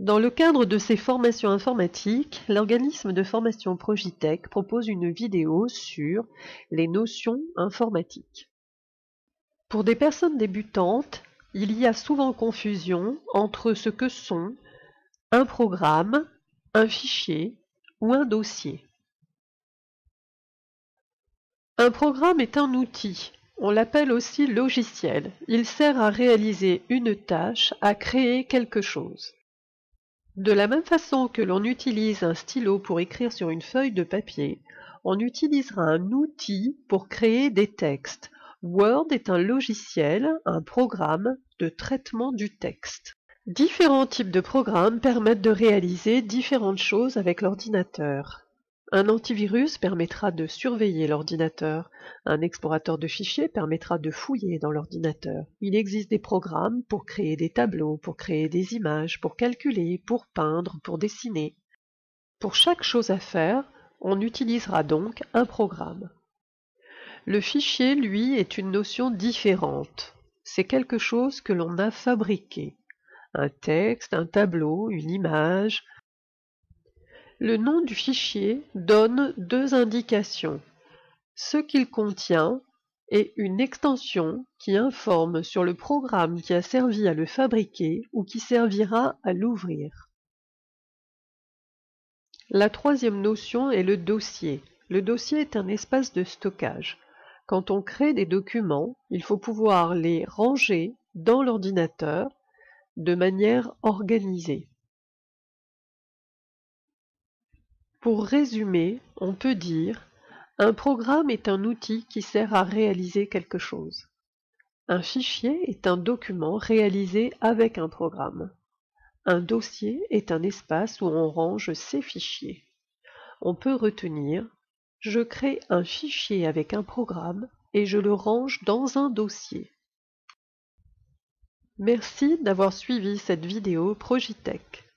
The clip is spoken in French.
Dans le cadre de ses formations informatiques, l'organisme de formation Progitech propose une vidéo sur les notions informatiques. Pour des personnes débutantes, il y a souvent confusion entre ce que sont un programme, un fichier ou un dossier. Un programme est un outil. On l'appelle aussi logiciel. Il sert à réaliser une tâche, à créer quelque chose. De la même façon que l'on utilise un stylo pour écrire sur une feuille de papier, on utilisera un outil pour créer des textes. Word est un logiciel, un programme de traitement du texte. Différents types de programmes permettent de réaliser différentes choses avec l'ordinateur. Un antivirus permettra de surveiller l'ordinateur. Un explorateur de fichiers permettra de fouiller dans l'ordinateur. Il existe des programmes pour créer des tableaux, pour créer des images, pour calculer, pour peindre, pour dessiner. Pour chaque chose à faire, on utilisera donc un programme. Le fichier, lui, est une notion différente. C'est quelque chose que l'on a fabriqué. Un texte, un tableau, une image, le nom du fichier donne deux indications, ce qu'il contient et une extension qui informe sur le programme qui a servi à le fabriquer ou qui servira à l'ouvrir. La troisième notion est le dossier. Le dossier est un espace de stockage. Quand on crée des documents, il faut pouvoir les ranger dans l'ordinateur de manière organisée. Pour résumer, on peut dire un programme est un outil qui sert à réaliser quelque chose. Un fichier est un document réalisé avec un programme. Un dossier est un espace où on range ses fichiers. On peut retenir je crée un fichier avec un programme et je le range dans un dossier. Merci d'avoir suivi cette vidéo Progitech.